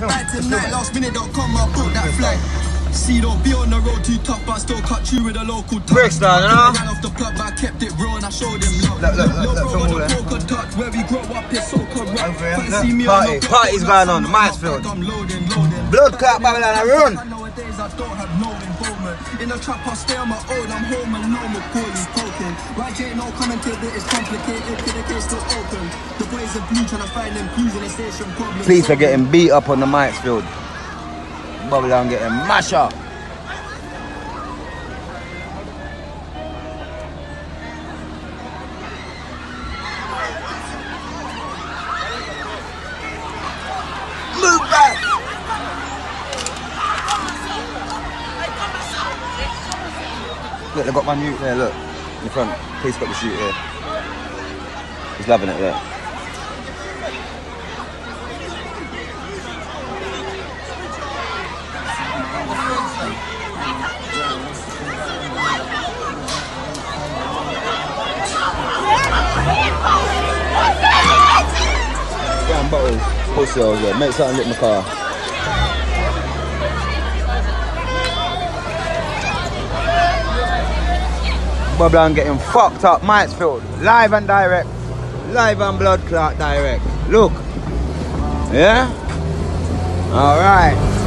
Right tonight, last minute dot com, I booked that flight. See, don't be on the road too tough, but I still cut you with a local touch. Brixton, you know? Ran off the plug, but I kept it real and I showed him love. Look, look, look, look, got all the there. poker touch, where we grow up, it's so corrupt. Over here, Fancy look. me Party, on the block, party's going on, Mansfield. I'm loading, loading. Blood clot Babylon, I run. Nowadays I don't have no involvement. In the trap I stay on my own, I'm home alone with Paulie poking. Right ain't no commentator, it's complicated, till the case still open. The boys in blue trying to find them clues in the station problem. Police are getting beat up on the Mansfield. Babylon getting mashed up. Move back! Look, they've got my mute there, look. In the front. Police got the shoot here. He's loving it, look. Bottles, over there. Make something lit my car. Babylon getting fucked up, Mansfield. Live and direct. Live and blood clot direct. Look. Yeah? Alright.